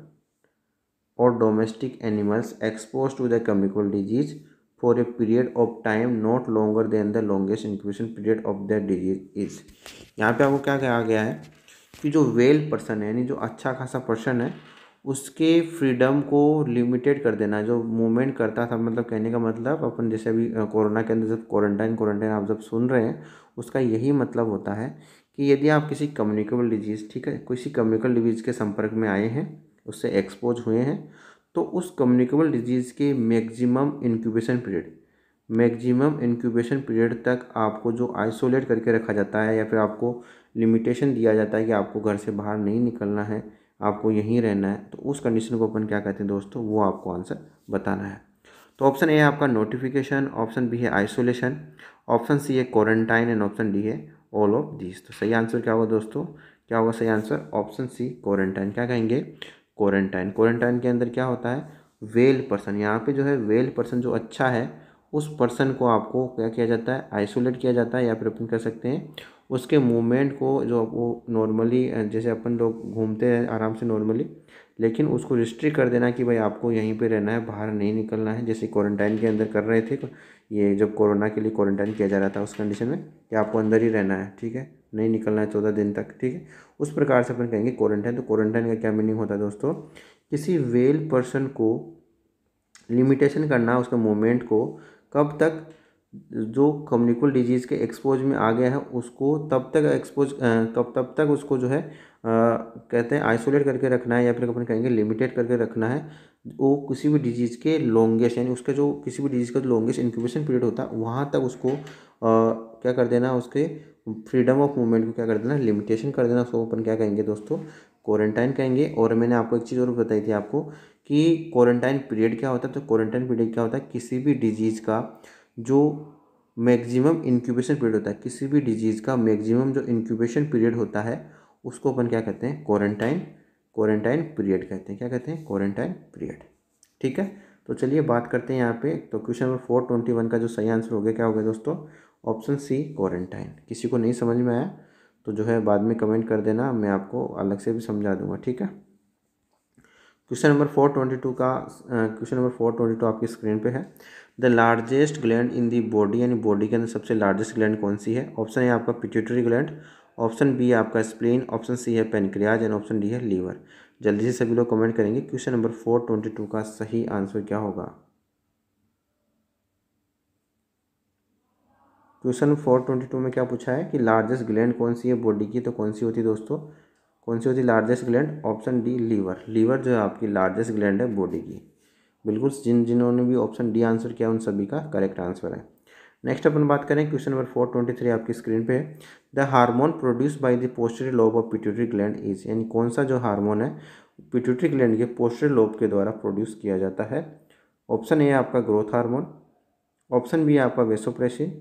or domestic animals exposed to the communicable disease for a period of time not longer than the longest incubation period of the disease. is यहाँ पे आपको क्या कहा गया है? कि जो well person है, यानी जो अच्छा खासा पर्सन है, उसके फ्रीडम को लिमिटेड कर देना, जो मूवमेंट करता था मतलब कहने का मतलब अपन जैसे अभी कोरोना के अंदर जब क्वारंटाइन क्वारंटाइन आप जब सुन रहे हैं, उसका यही मतलब होता है कि यदि आप किसी कम्युनिकेबल डिज़ीज़ ठीक है, किसी कम्युनिकल डिज़ीज़ के संपर्क में आए हैं उससे एक्सपोज हुए हैं तो उस कम्युनिकेबल डिज़ीज़ के maximum incubation period maximum incubation period तक आपको जो आइसोलेट करके रखा जाता है या फिर आपको लिमिटेशन दिया जाता है कि आपको घर से बाहर नहीं निकलना है, आपको यहीं रहना है तो उस कंडीशन को अपन क्या कहते हैं दोस्तों? वो आपको आंसर बताना है। तो ऑप्शन ए है आपका नोटिफिकेशन ऑप्शन बी है आइसोलेशन ऑप्शन सी है क्वारंटाइन एंड ऑप्शन डी है ऑल ऑफ़ दिस तो सही आंसर क्या होगा दोस्तों? क्या होगा सही आंसर ऑप्शन सी क्वारंटाइन क्या कहेंगे? क्वारंटाइन। क्वारंटाइन के अंदर क्या होता है? Well person. यहाँ पे जो है, वेल पर्सन जो अच्छा है, उस पर्सन को आपको क्या किया जाता है? आइसोलेट किया जाता है या फिर अपन कह सकते हैं, उसके मूवमेंट को जो वो नॉर्मली जैसे अपन लोग घूमते हैं आराम से नॉर्मली, लेकिन उसको रिस्ट्रिक्ट कर देना कि भाई आपको यहीं पे रहना है, बाहर नहीं निकलना है, जैसे क्वारंटाइन के अंदर कर रहे थे ये जब कोरोना के लिए क्वारंटाइन किया जा रहा था, उस कंडीशन में कि आपको अंदर ही रहना है, ठीक है? नहीं निकलना है चौदह दिन तक, ठीक है? उस प्रकार से अपन कहेंगे क्वारंटाइन। तो क्वारंटाइन का क्या मीनिंग होता है दोस्तों? किसी वेल पर्सन को लिमिटेशन करना, उसके मूवमेंट को, कब तक जो कम्युनिकल डिज़ीज़ के एक्सपोज में आ गया है, उसको तब तक एक्सपोज तब तब तक उसको जो है कहते हैं आइसोलेट करके रखना है या फिर अपन कहेंगे लिमिटेड करके रखना है वो किसी भी डिज़ीज़ के लॉन्गेस्ट यानी उसका जो किसी भी डिज़ीज़ का जो लॉन्गेस्ट इंक्यूबेशन पीरियड होता है वहाँ तक उसको आ, क्या कर देना उसके फ्रीडम ऑफ़ मूवमेंट को क्या कर देना लिमिटेशन कर देना उसको अपन क्या कहेंगे दोस्तों क्वारंटाइन कहेंगे। और मैंने आपको एक चीज़ और बताई थी आपको कि क्वारंटाइन पीरियड क्या होता है तो क्वारंटाइन पीरियड क्या होता है किसी भी डिज़ीज़ का जो मैक्सिमम इंक्यूबेशन पीरियड होता है किसी भी डिज़ीज़ का मैक्सिमम जो इंक्यूबेशन पीरियड होता है उसको अपन क्या कहते हैं? क्वारंटाइन क्वारंटाइन पीरियड कहते हैं। क्या कहते हैं? क्वारंटाइन पीरियड ठीक है? तो चलिए बात करते हैं यहाँ पे। तो question number four twenty one का जो सही आंसर हो गया, क्या हो गया दोस्तों? ऑप्शन सी क्वारंटाइन किसी को नहीं समझ में आया तो जो है बाद में कमेंट कर देना। मैं आपको अलग से भी समझा दूँगा। ठीक है? Question number four twenty two का question number four twenty two आपकी स्क्रीन पे है। The largest gland in the body यानी बॉडी के अंदर सबसे लार्जेस्ट ग्लैंड कौन सी है? ऑप्शन है आपका पिट्यूटरी ग्लैंड ऑप्शन बी आपका स्प्लीन ऑप्शन सी है पेनक्रियाज एंड ऑप्शन डी है लीवर। जल्दी से सभी लोग कमेंट करेंगे question number four twenty two का सही आंसर क्या होगा। क्वेश्चन फोर ट्वेंटी टू में क्या पूछा है कि लार्जेस्ट ग्लैंड कौन सी है बॉडी की? तो कौन सी होती है दोस्तों? कौन सी होती largest gland option D liver liver जो है आपकी लार्जेस्ट ग्लैंड है बॉडी की। बिल्कुल जिन जिन्होंने भी ऑप्शन डी आंसर किया उन सभी का करेक्ट आंसर है। नेक्स्ट अपन बात करें question number four twenty three आपकी स्क्रीन पे है। The hormone produce by the posterior lobe of pituitary gland is यानी कौन सा जो हार्मोन है पिट्यूटरी ग्लैंड के पोस्टरी लोब के द्वारा प्रोड्यूस किया जाता है। ऑप्शन ए आपका ग्रोथ हार्मोन ऑप्शन बी है आपका वेसोप्रेसिन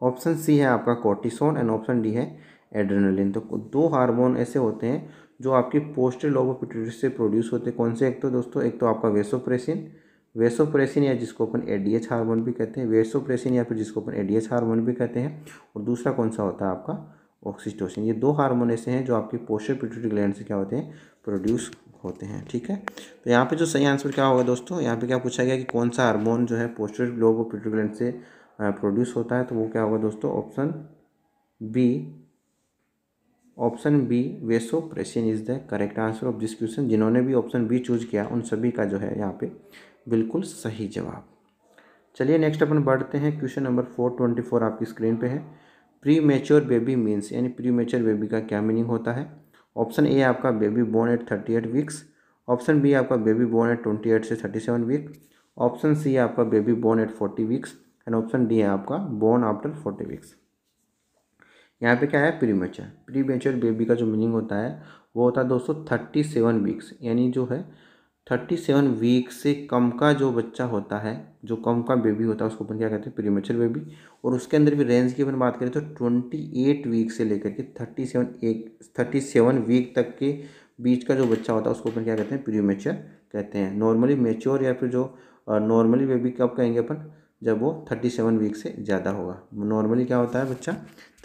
ऑप्शन सी है आपका कोर्टिसोन एंड ऑप्शन डी है एड्रेनलिन तो दो हार्मोन ऐसे होते हैं जो आपकी पोस्टर पिट्यूटरी से प्रोड्यूस होते हैं। कौन से? एक तो दोस्तों, एक तो आपका वेसोप्रेसिन वेसोप्रेसिन या जिसको अपन एडीएच हार्मोन भी कहते हैं, वेसोप्रेसिन या फिर जिसको अपन एडीएच हार्मोन भी कहते हैं, और दूसरा कौन सा होता है आपका? ऑक्सीटोसिन। ये दो हार्मोन ऐसे हैं जो आपके पोस्टर पिट्यूटरी ग्लैंड से क्या होते हैं? प्रोड्यूस होते हैं, ठीक है? तो यहाँ पे जो सही आंसर क्या होगा दोस्तों? यहाँ पे क्या पूछा गया कि कौन सा हार्मोन जो है posterior lobe of pituitary gland से प्रोड्यूस होता है? तो वो क्या होगा दोस्तों? Option B option B vasopressin is the correct answer of this question जिन्होंने भी ऑप्शन बी चूज़ किया, उन सभी का जो है यहाँ पे बिल्कुल सही जवाब। चलिए नेक्स्ट अपन बढ़ते हैं। Question number four twenty four आपकी स्क्रीन पे है। प्री मेच्योर बेबी मीन्स यानी प्री मेच्योर बेबी का क्या मीनिंग होता है? ऑप्शन ए आपका baby born at thirty eight weeks option B आपका baby born at twenty eight से thirty seven week option C आपका baby born at forty weeks and option D है आपका बोर्न आफ्टर फोर्टी वीक्स यहाँ पे क्या है? Premature premature baby का जो मीनिंग होता है, वो होता है दोस्तों थर्टी सेवन वीक्स यानी जो है थर्टी सेवन वीक से कम का जो बच्चा होता है, जो कम का बेबी होता है, उसको अपन क्या कहते हैं प्रीमेचर बेबी और उसके अंदर भी रेंज की अपन बात करें तो ट्वेंटी एट वीक से लेकर के थर्टी सेवन एक थर्टी सेवन वीक तक के बीच का जो बच्चा होता है, उसको अपन क्या कहते हैं प्रीमेचर कहते हैं। नॉर्मली मेच्योर या फिर जो नॉर्मली बेबी कब कहेंगे अपन? जब वो थर्टी सेवन वीक से ज़्यादा होगा। नॉर्मली क्या होता है बच्चा?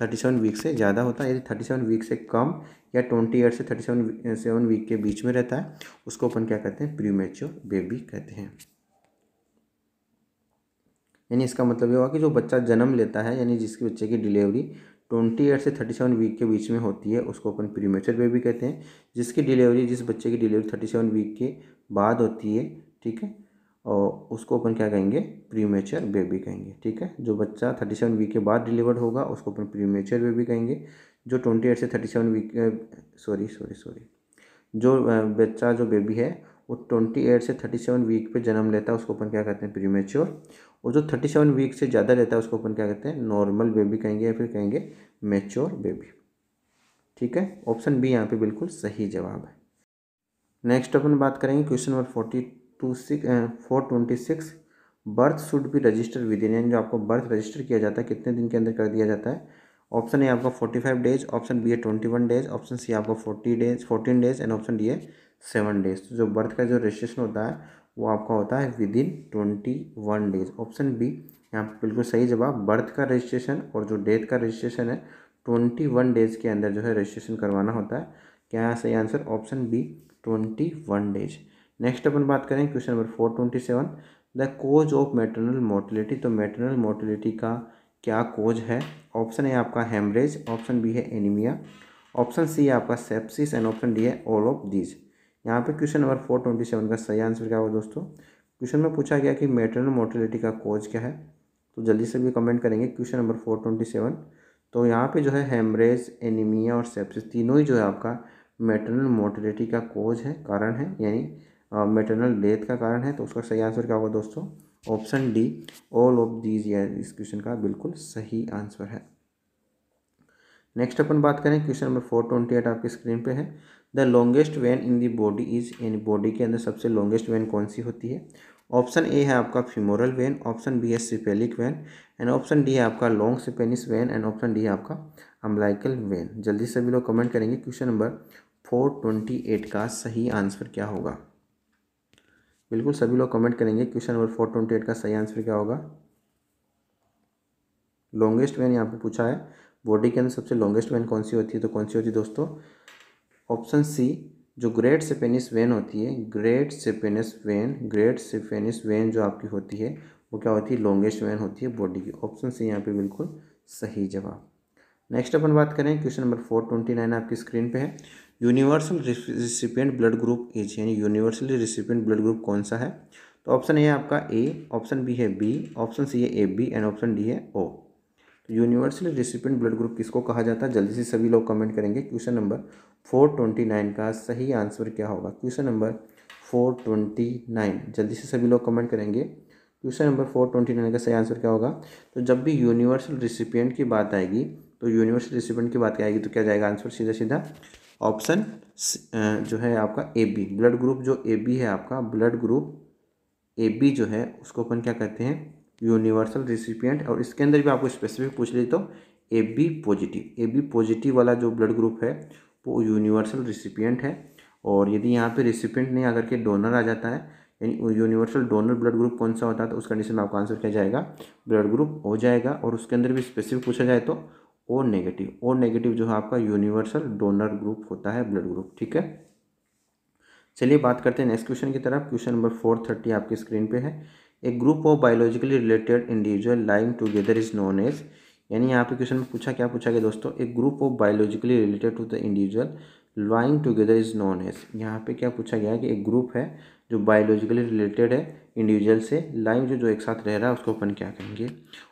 थर्टी सेवन वीक से ज़्यादा होता है। यदि थर्टी सेवन वीक से कम या ट्वेंटी एट से थर्टी सेवन सेवन वीक के बीच में रहता है, उसको अपन क्या कहते हैं? प्री मेच्योर बेबी कहते हैं। यानी इसका मतलब ये हुआ कि जो बच्चा जन्म लेता है, यानी जिसके बच्चे की डिलीवरी ट्वेंटी एट से थर्टी सेवन वीक के बीच में होती है, उसको अपन प्रीमेचर बेबी कहते हैं। जिसकी डिलीवरी जिस बच्चे की डिलीवरी थर्टी सेवन वीक के बाद होती है, ठीक है? और उसको अपन क्या कहेंगे? प्रीमेचर बेबी कहेंगे, ठीक है? जो बच्चा थर्टी सेवन वीक के बाद डिलीवर्ड होगा, उसको अपन प्रीमेचर बेबी कहेंगे। जो ट्वेंटी एट से thirty seven week sorry sorry sorry जो बच्चा, जो बेबी है, वो ट्वेंटी एट से थर्टी सेवन वीक पे जन्म लेता है, उसको अपन क्या कहते हैं? प्रीमेच्योर और जो थर्टी सेवन वीक से ज़्यादा रहता है, उसको अपन क्या कहते हैं? नॉर्मल बेबी कहेंगे या फिर कहेंगे मेच्योर बेबी ठीक है? ऑप्शन बी यहाँ पे बिल्कुल सही जवाब है। नेक्स्ट अपन बात करेंगे question number forty two six four twenty six birth should be register within यानी जो आपको बर्थ रजिस्टर किया जाता है, कितने दिन के अंदर कर दिया जाता है? ऑप्शन ए आपका forty five days option B है twenty one days option C आपका forty days fourteen days and option D है सेवन डेज़ तो जो बर्थ का जो रजिस्ट्रेशन होता है, वो आपका होता है within twenty one days option B यहाँ पर बिल्कुल सही जवाब बर्थ का रजिस्ट्रेशन और जो डेथ का रजिस्ट्रेशन है ट्वेंटी वन डेज़ के अंदर जो है रजिस्ट्रेशन करवाना होता है। क्या सही answer option B twenty one days next अपन बात करें question number four twenty seven the cause of maternal mortality तो मेटरनल मोर्टिलिटी का क्या कोज है? ऑप्शन ए आपका हेमरेज ऑप्शन बी है एनीमिया ऑप्शन सी है आपका सेप्सिस एंड ऑप्शन डी है ऑल ऑफ़ दीज यहाँ पे question number four twenty seven का सही आंसर क्या होगा दोस्तों? क्वेश्चन में पूछा गया कि मेटरनल मोर्टिलिटी का कोज क्या है? तो जल्दी से भी कमेंट करेंगे question number four twenty seven तो यहाँ पे जो है हेमरेज एनीमिया और सेप्सिस तीनों ही जो है आपका मेटरनल मोर्टिलिटी का कोज है, कारण है, यानी मेटरनल डेथ का कारण है तो उसका सही आंसर क्या होगा दोस्तों? Option D all of these इस क्वेश्चन का बिल्कुल सही आंसर है। नेक्स्ट अपन बात करें question number four twenty eight आपकी स्क्रीन पे है। The longest vein in the body is in body के अंदर सबसे लॉन्गेस्ट वैन कौन सी होती है? ऑप्शन ए है आपका फिमोरल वैन ऑप्शन बी है cephalic vein and option D है आपका long saphenous vein and option D है आपका अम्लाइकल वैन जल्दी से भी लोग कमेंट करेंगे question number four twenty eight का सही आंसर क्या होगा? बिल्कुल सभी लोग कमेंट करेंगे question number four twenty eight का सही आंसर क्या होगा? लॉन्गेस्ट वैन यहाँ पे पूछा है। बॉडी के अंदर सबसे लॉन्गेस्ट वैन कौन सी होती है? तो कौन सी होती है दोस्तों? ऑप्शन सी जो ग्रेट सेपेनिस वेन होती है great saphenous vein great saphenous vein जो आपकी होती है, वो क्या होती है? लॉन्गेस्ट वेन होती है बॉडी की। ऑप्शन सी यहाँ पे बिल्कुल सही जवाब। नेक्स्ट अपन बात करें question number four twenty nine आपकी स्क्रीन पे है। Universal recipient blood group as यानी यूनिवर्सली रिसिपियंट ब्लड ग्रुप कौन सा है? तो ऑप्शन ए है आपका ए, ऑप्शन बी है बी, ऑप्शन सी है A B and option D है ओ। तो यूनिवर्सली रिसिपियंट ब्लड ग्रुप किसको कहा जाता है? जल्दी से सभी लोग कमेंट करेंगे। Question number four twenty nine का सही आंसर क्या होगा? Question number four twenty nine जल्दी से सभी लोग कमेंट करेंगे। Question number four twenty nine का सही आंसर क्या होगा? तो जब भी यूनिवर्सल रिसिपियंट की बात आएगी तो यूनिवर्सल रिसिपियंट की बात क्या आएगी? तो क्या जाएगा आंसर सीधा सीधा ऑप्शन जो है आपका ए बी। ब्लड ग्रुप जो ए बी है आपका, ब्लड ग्रुप ए बी जो है, उसको अपन क्या कहते हैं? यूनिवर्सल रिसिपियंट और इसके अंदर भी आपको स्पेसिफिक पूछ ली तो A B positive. A B positive वाला जो ब्लड ग्रुप है, वो यूनिवर्सल रिसिपियंट है। और यदि यहाँ पे रिसिपियंट नहीं आकर के डोनर आ जाता है, यानी यूनिवर्सल डोनर ब्लड ग्रुप कौन सा होता है तो उस कंडीशन में आपका आंसर क्या जाएगा? ब्लड ग्रुप हो जाएगा। और उसके अंदर भी स्पेसिफिक पूछा जाए तो ओ नेगेटिव ओ नेगेटिव जो है आपका यूनिवर्सल डोनर ग्रुप होता है ब्लड ग्रुप ठीक है? चलिए बात करते हैं नेक्स्ट क्वेश्चन की तरफ़। क्वेश्चन नंबर फोर थर्टी आपकी स्क्रीन पे है। A group of biologically related individual lying together is known as यानी यहाँ पे क्वेश्चन में पूछा, क्या पूछा गया दोस्तों? एक group of biologically related to the individual lying together is known as यहाँ पे क्या पूछा गया कि एक ग्रुप है जो बायोलॉजिकली रिलेटेड है इंडिविजुअल से लाइव जो जो एक साथ रह रहा है, उसको अपन क्या कहेंगे?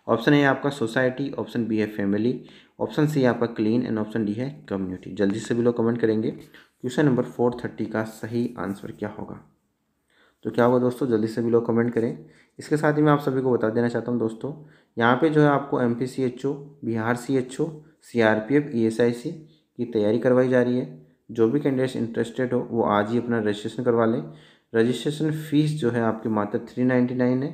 ऑप्शन ए आपका सोसाइटी ऑप्शन बी है फैमिली ऑप्शन सी आपका क्लीन एंड ऑप्शन डी है कम्युनिटी। जल्दी से भी लोग कमेंट करेंगे, क्वेश्चन नंबर फोर थर्टी का सही आंसर क्या होगा? तो क्या होगा दोस्तों, जल्दी से भी लोग कमेंट करें। इसके साथ ही मैं आप सभी को बता देना चाहता हूँ दोस्तों, यहाँ पे जो है आपको M P C H O Bihar C H O C R P F E S I C की तैयारी करवाई जा रही है। जो भी कैंडिडेट्स इंटरेस्टेड हो, वो आज ही अपना रजिस्ट्रेशन करवा लें। रजिस्ट्रेशन फ़ीस जो है आपकी मात्र थ्री नाइन्टी नाइन है।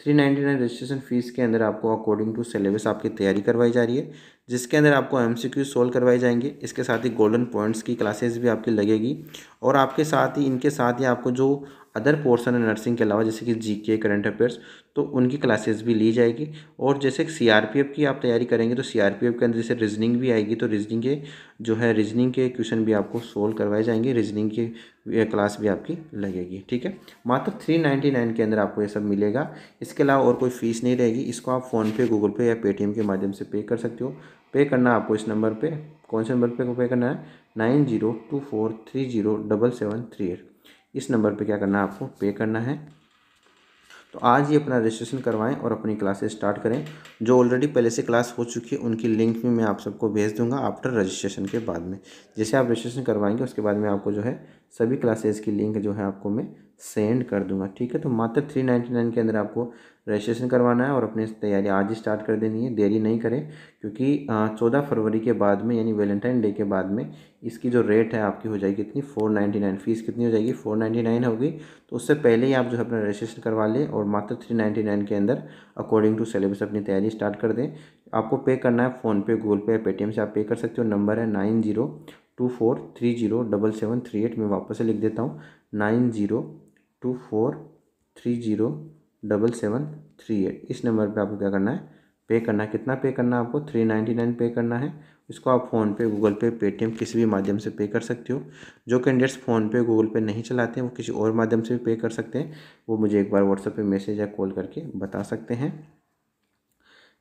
Three ninety nine registration fees के अंदर आपको अकॉर्डिंग टू सिलेबस आपकी तैयारी करवाई जा रही है। जिसके अंदर आपको एम सी क्यू सोल्व करवाए जाएँगे। इसके साथ ही गोल्डन पॉइंट्स की क्लासेस भी आपकी लगेगी। और आपके साथ ही, इनके साथ ही आपको जो अदर पोर्सन है नर्सिंग के अलावा, जैसे कि जी के करंट अफेयर्स तो उनकी क्लासेस भी ली जाएगी। और जैसे सी आर पी एफ़ की आप तैयारी करेंगे तो सी आर पी एफ़ के अंदर जैसे रीजनिंग भी आएगी तो रीजनिंग के जो है रीजनिंग के क्वेश्चन भी आपको सोल्व करवाए जाएँगे। रीजनिंग की क्लास भी आपकी लगेगी, ठीक है? मात्र थ्री नाइन्टी नाइन के अंदर आपको ये सब मिलेगा। इसके अलावा और कोई फ़ीस नहीं रहेगी। इसको आप फ़ोनपे गूगल पे या पेटीएम के माध्यम से पे कर सकते हो। पे करना है आपको इस नंबर पर कौन से नंबर पर पे करना है? Nine zero two four three zero double seven three eight. इस नंबर पे क्या करना है आपको? पे करना है। तो आज ही अपना रजिस्ट्रेशन करवाएँ और अपनी क्लासेस स्टार्ट करें। जो ऑलरेडी पहले से क्लास हो चुकी है, उनकी लिंक भी मैं आप सबको भेज दूँगा आफ्टर रजिस्ट्रेशन के बाद में। जैसे आप रजिस्ट्रेशन करवाएँगे, उसके बाद में आपको जो है, सभी क्लासेस की लिंक जो है आपको मैं सेंड कर दूँगा। ठीक है? तो मात्र थ्री नाइन्टी नाइन के अंदर आपको रजिस्ट्रेशन करवाना है और अपनी तैयारी आज ही स्टार्ट कर देनी है। देरी नहीं करें, क्योंकि चौदह फरवरी के बाद में, यानी वैलेंटाइन डे के बाद में इसकी जो रेट है आपकी हो जाएगी कितनी फोर नाइन्टी नाइन। फ़ीस कितनी हो जाएगी? फोर नाइन्टी नाइन होगी। तो उससे पहले ही आप जो है अपना रजिस्ट्रेशन करवा लें और मात्र थ्री नाइन्टी नाइन के अंदर अकॉर्डिंग टू सिलेबस अपनी तैयारी स्टार्ट कर दें। आपको पे करना है फ़ोनपे गूगल पे पेटीएम से आप पे कर सकते हो। नंबर है nine zero two four three zero double seven three eight मैं वापस से लिख देता हूँ। Nine zero two four three zero double seven three eight इस नंबर पे आपको क्या करना है? पे करना है। कितना पे करना है आपको? थ्री नाइन्टी नाइन पे करना है। इसको आप फ़ोनपे गूगल पे, पेटीएम किसी भी माध्यम से पे कर सकते हो। जो कैंडिडेट्स फ़ोन पे, गूगल पे नहीं चलाते हैं, वो किसी और माध्यम से भी पे कर सकते हैं। वो मुझे एक बार व्हाट्सएप पे मैसेज या कॉल करके बता सकते हैं।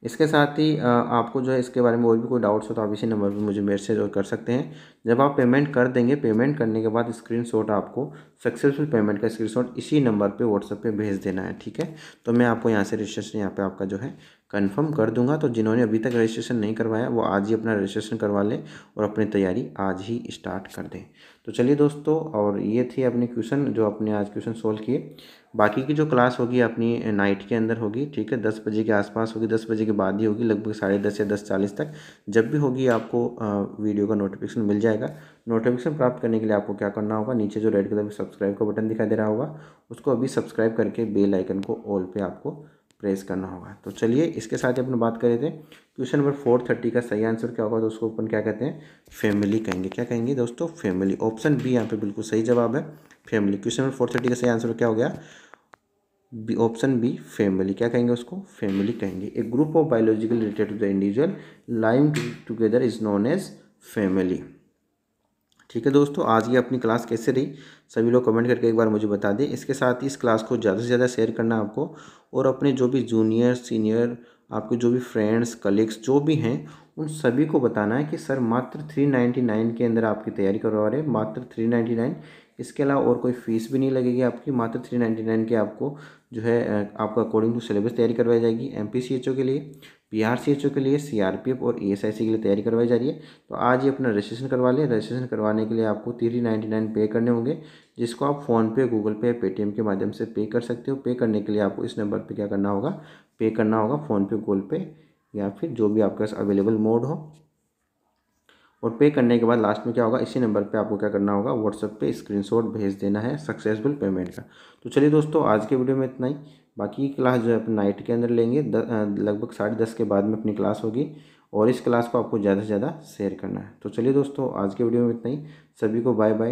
इसके साथ ही आपको जो है इसके बारे में और भी कोई डाउट्स हो तो आप इसी नंबर पर मुझे मैसेज और कर सकते हैं। जब आप पेमेंट कर देंगे पेमेंट करने के बाद स्क्रीनशॉट आपको सक्सेसफुल पेमेंट का स्क्रीनशॉट इसी नंबर पे व्हाट्सएप पे भेज देना है, ठीक है? तो मैं आपको यहाँ से रजिस्ट्रेशन यहाँ पे आपका जो है कंफर्म कर दूँगा। तो जिन्होंने अभी तक रजिस्ट्रेशन नहीं करवाया, वो आज ही अपना रजिस्ट्रेशन करवा लें और अपनी तैयारी आज ही स्टार्ट कर दें। तो चलिए दोस्तों, और ये थी अपने क्वेश्चन जो अपने आज क्वेश्चन सोल्व किए। बाकी की जो क्लास होगी अपनी नाइट के अंदर होगी, ठीक है? दस बजे के आसपास होगी, दस बजे के बाद ही होगी, लगभग साढ़े दस या दस चालीस तक। जब भी होगी आपको वीडियो का नोटिफिकेशन मिल जाएगा। नोटिफिकेशन प्राप्त करने के लिए आपको क्या करना होगा? नीचे जो रेड कलर में सब्सक्राइब का बटन दिखाई दे रहा होगा, उसको अभी सब्सक्राइब करके बेल आइकन को ऑल पर आपको प्रेस करना होगा। तो चलिए, इसके साथ ही अपन बात कर थे क्वेश्चन नंबर फोर थर्टी का सही आंसर क्या होगा? तो उसको अपन क्या कहते हैं? फैमिली कहेंगे। क्या कहेंगे दोस्तों? फैमिली ऑप्शन बी यहाँ पे बिल्कुल सही जवाब है। Family question number four thirty का सही आंसर क्या हो गया? बी ऑप्शन बी फैमिली क्या कहेंगे उसको? फैमिली कहेंगे। A group of biological related to the individual live together is known as family ठीक है दोस्तों, आज की अपनी क्लास कैसे रही? सभी लोग कमेंट करके एक बार मुझे बता दें। इसके साथ ही इस क्लास को ज़्यादा से ज़्यादा शेयर करना आपको और अपने जो भी जूनियर, सीनियर, आपके जो भी फ्रेंड्स, कलीग्स, जो भी हैं, उन सभी को बताना है कि सर मात्र थ्री नाइन्टी नाइन के अंदर आपकी तैयारी करवा रहे हैं, मात्र थ्री नाइन्टी नाइन। इसके अलावा और कोई फ़ीस भी नहीं लगेगी आपकी, मात्र थ्री नाइन्टी नाइन के आपको जो है आपका अकॉर्डिंग टू सिलेबस तैयारी करवाई जाएगी M P C H O के लिए। पी सी एच ओ के लिए सी आर पी एफ़ और ई एस आई सी के लिए तैयारी करवाई जा रही है। तो आज ही अपना रजिस्ट्रेशन करवा लें। रजिस्ट्रेशन करवाने के लिए आपको थ्री नाइन्टी नाइन पे करने होंगे, जिसको आप फ़ोनपे गूगल पे पेटीएम के माध्यम से पे कर सकते हो। पे करने के लिए आपको इस नंबर पर क्या करना होगा? पे करना होगा फ़ोनपे गूगल पे, या फिर जो भी आपके पास अवेलेबल मोड हो। और पे करने के बाद लास्ट में क्या होगा? इसी नंबर पे आपको क्या करना होगा? व्हाट्सएप पे स्क्रीनशॉट भेज देना है सक्सेसफुल पेमेंट का। तो चलिए दोस्तों, आज के वीडियो में इतना ही। बाकी क्लास जो है अपन नाइट के अंदर लेंगे लगभग साढ़े दस के बाद में अपनी क्लास होगी और इस क्लास को आपको ज़्यादा से ज़्यादा शेयर करना है। तो चलिए दोस्तों, आज के वीडियो में इतना ही। सभी को बाय बाय